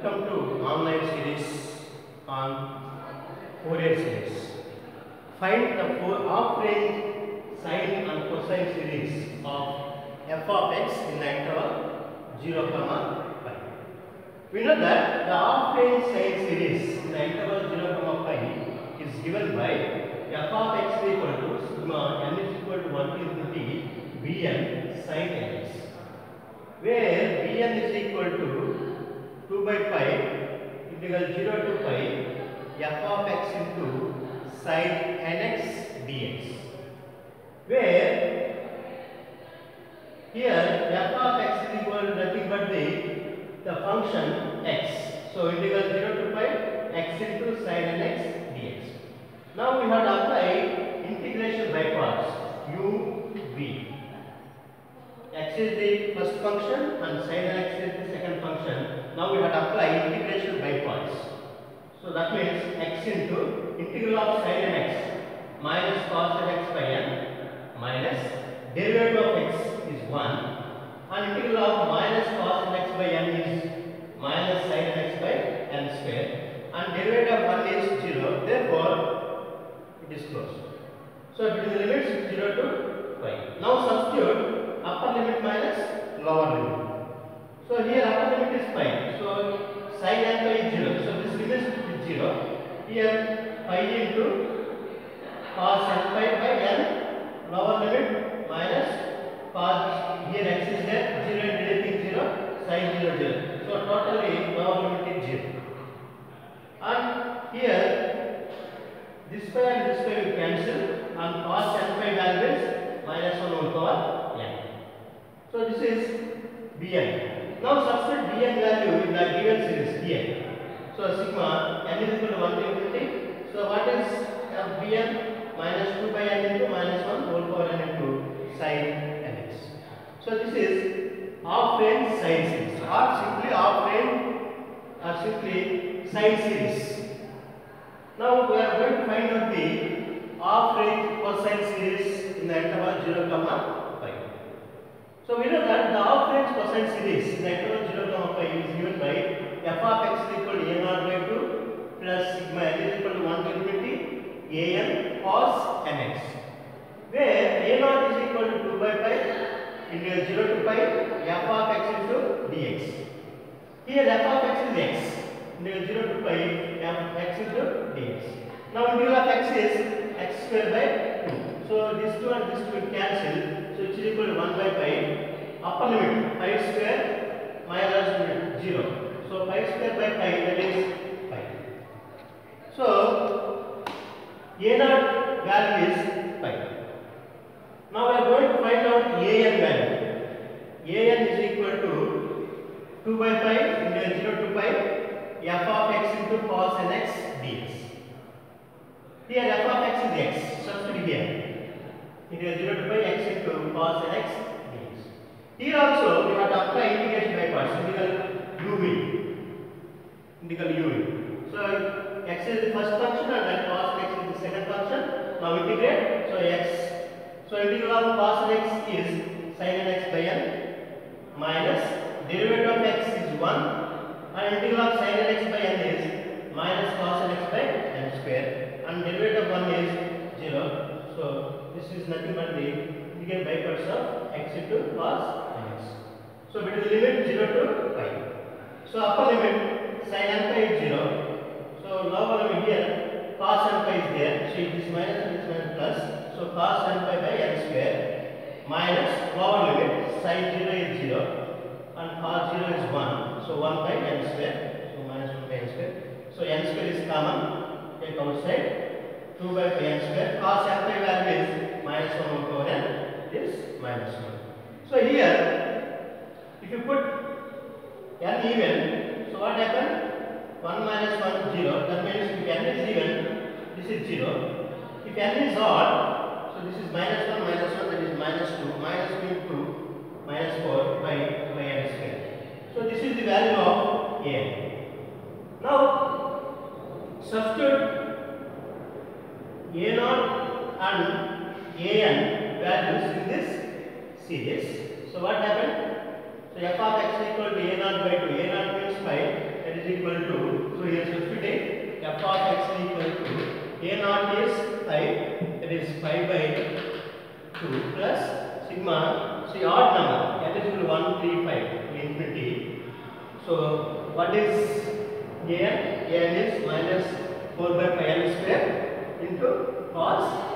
Welcome to online series on Fourier series. Find the four half-range sine and cosine series of f of x in the interval 0, comma 5. We know that the half-range sine series in the interval 0, comma 5 is given by f of x equal to sigma n is equal to 1 to infinity bn sine nx where bn is equal to 2 by pi integral 0 to pi f of x into sin nx dx where here f of x is equal to nothing but the the function x. So integral 0 to pi x into sin nx dx. Now we have to apply integration by parts u v. X is the first function and sin x is the second function. Now we have to apply integration by parts. So that means x into integral of sin x minus cos x by n minus derivative of x is 1 and integral of minus cos x by n is minus sin x by n square and derivative of 1 is 0 therefore it is closed. So it is limits 0 to pi. Now substitute upper limit minus lower limit. So here upper limit is pi. So n pi is 0. So this limit is 0. Here pi into cos n pi by n lower limit minus cos here x is there 0 and anything 0 sin 0 0. So totally lower limit is 0. And here this pi and this pi will cancel and cos n pi values minus 1 over n. So this is Bn. Now substitute Bn value in the given series here. So sigma n is equal to 1 to infinity. So what is uh, Bn minus 2 by n into minus 1 whole power n into sin nx. So this is half range sine series or simply half range or simply sine series. Now we are going to find out the half range cosine series in the interval 0 comma 5. So we know that the half range cosine series interval 0 comma 5 is given by f of x is equal to a naught by 2 plus sigma n is equal to 1 to infinity a n cos nx where a naught is equal to 2 by pi into 0 to pi f of x into dx. Here f of x is x into 0 to pi f x into dx. Now integral of x is x square by 2. So this 2 and 2 will cancel. So it is equal to 1 by pi. Upper limit pi square minus 0. So pi square by pi that is pi. So a naught value is pi. Now we are going to find out a n value. a n is equal to 2 by pi into 0 to pi f of x into cos nx dx. Here f of x is x, substitute here. Into 0 to pi x into cos x dx. Here also we have to apply integration by parts, integral uv. Integral uv. So x is the first function and then cos x is the second function. Now integrate, so x. So integral of cos x is sin nx by n minus derivative of x is 1 and integral of sin nx by n is minus cos nx by n square and derivative of 1 is 0. So this is nothing but the integral by parts of x into cos nx. So between the limit 0 to pi. So upper limit sin n is 0. So lower limit here cos n is there. So it is minus and this minus plus. So cos n by n square minus lower limit sin 0 is 0 and cos 0 is 1. So 1 by n square. So minus 1 by n square. So n square is common. Take outside. 2 by pi n square. Cos n value is minus 1 over n. Is minus 1. So here, if you put n even, so what happen? 1 minus 1 0. That means if n is even, this is 0. If n is odd, so this is minus 1 minus 1 that is minus 2. Minus 2 into minus 4 by, by n square. So this is the value of a n. Now substitute a naught and a n values in this series. So what happened? So f of x equal to a naught by 2. a naught means 5. That is equal to, so here substitute f of x equal to a naught is pi, that is pi by 2 plus sigma, see odd number, n is equal to 1, 3, 5 to infinity. So what is a n? a n is minus 4 by pi n square into cos.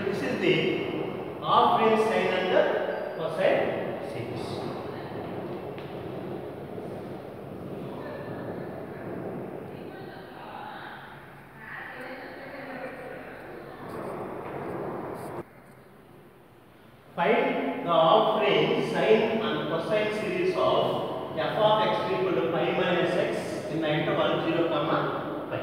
So this is the half range sine and the cosine series. Find the half range sine and cosine series of f of x equal to pi minus x in the interval 0 comma pi.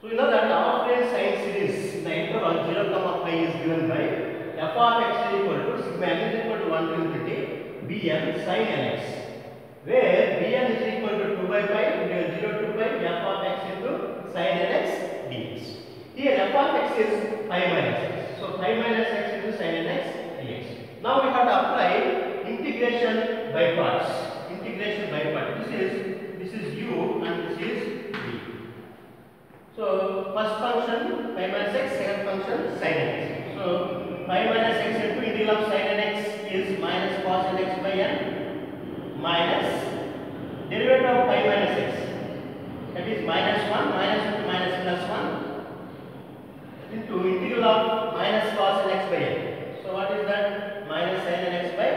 So you know that half range sine series the interval 0 comma pi is given by f of x is equal to sigma n is equal to 1 to infinity bn sin nx where bn is equal to 2 by pi into 0 to pi f of x into sin nx dx. Here f of x is pi minus x. So pi minus x into sin nx dx. Now we have to apply integration by parts. Integration by parts. This is this is u and this is. So first function pi minus x, second function sin x. So pi minus x into integral of sin x is minus cos x by n minus derivative of pi minus x. That is minus 1 minus into minus plus 1 into integral of minus cos nx by n. So what is that? Minus sin nx by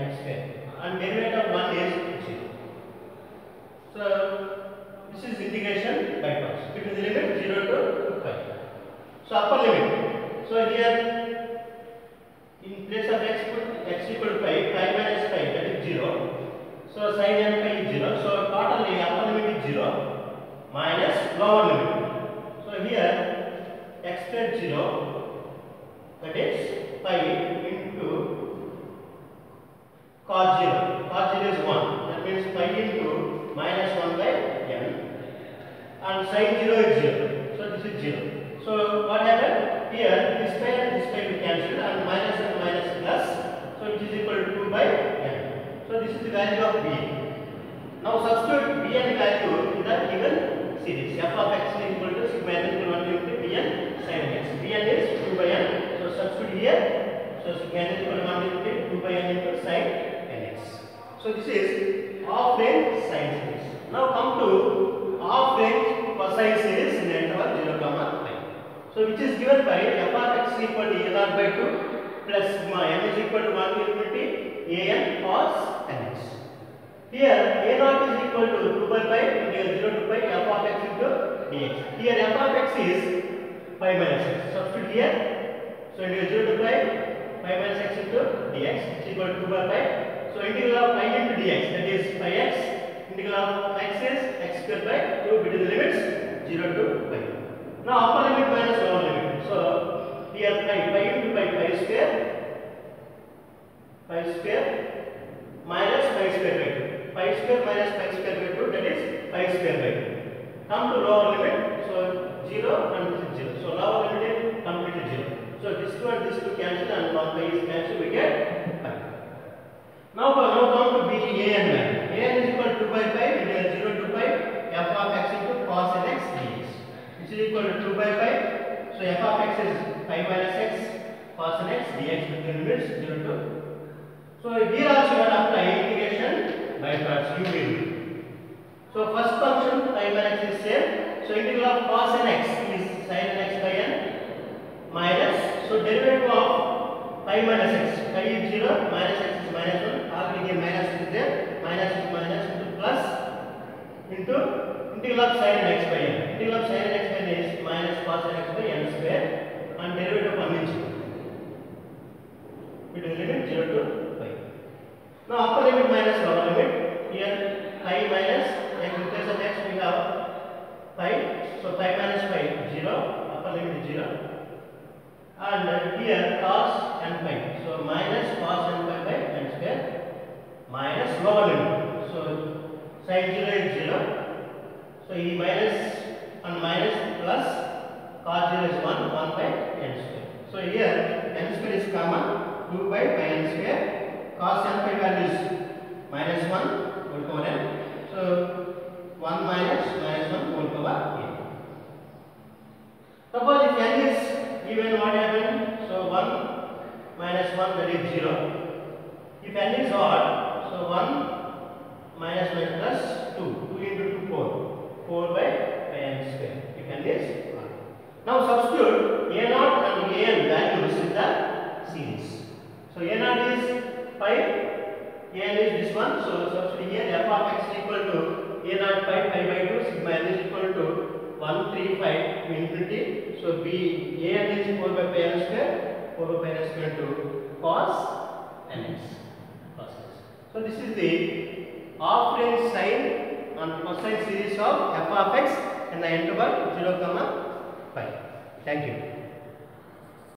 n square. And derivative of 1 is 0. So this is integration by parts. Between the limit 0 to pi. So upper limit. So here in place of x put x equal to pi, pi minus pi that is 0. So sin n pi is 0. So totally upper limit is 0 minus lower limit. So here x square 0 that is pi into cos 0. Cos 0 is 1. That means pi into minus 1 by n. And sin 0 is 0. So this is 0. So what happened? Here this pi and this pi will cancel and minus and minus plus. So it is equal to 2 by n. So this is the value of b. Now substitute bn value in the given series. f of x is equal to sigma n equal to 1 into bn sin x. bn is 2 by n. So substitute here. So sigma n is equal to 1 into 2 by n into sin nx. So this is half range sine series. Now come to half range cosine series in the interval 0 comma pi. So which is given by f of x equal to naught by 2 plus sigma n is equal to 1 to infinity a n cos nx. Here a naught is equal to 2 by pi into 0 to pi f of x into dx. Here f of x is pi minus x. Substitute here. So into 0 to pi pi minus x into dx is equal to 2 by pi. So integral of pi into dx that is pi x. Integral of x is x square by 2 between the limits 0 to pi. Now upper limit minus lower limit. So here pi pi into pi pi square pi square minus pi square by 2. Pi square minus pi square by 2 that is pi square by 2. Come to lower limit. So 0 and this is 0. So lower limit is completely 0. So this two and this two cancel and 1 pi is cancelled. We get pi. Now, now come to b a n value. a n is equal to 2 by pi into 0 to pi f of x into cos nx dx. This is equal to 2 by pi. So f of x is pi minus x cos nx dx the limits 0 to. So here also you have to integration by parts u will. So first function pi minus x is same. So integral of cos nx is sin nx by n minus. So derivative of pi minus x. Pi is 0, minus x is minus 1. Already here minus is there. Minus is minus into plus into integral of sin x by n. Integral of sin x cos nx by n square and derivative of 1 is 0. Between limit 0 to pi. Now upper limit minus lower limit. Here pi minus 2 by minus square cos and phi values minus 1 whole power n so 1 minus minus 1 whole power n suppose if n is even what happened so 1 minus 1 that is 0 if n is odd so 1 minus minus plus 2 2 into 2 4 4 by pi n square if n is odd. Now substitute a naught and a n values in the series. So naught is pi, a n is this one. So substitute here f of x is equal to a naught pi pi by 2 sigma n is equal to 135 to infinity. So b a n is 4 by pi n square. 4 by pi n square to. Cos nx. So this is the half range sine and cosine series of f of x and the interval 0 comma pi. Thank you.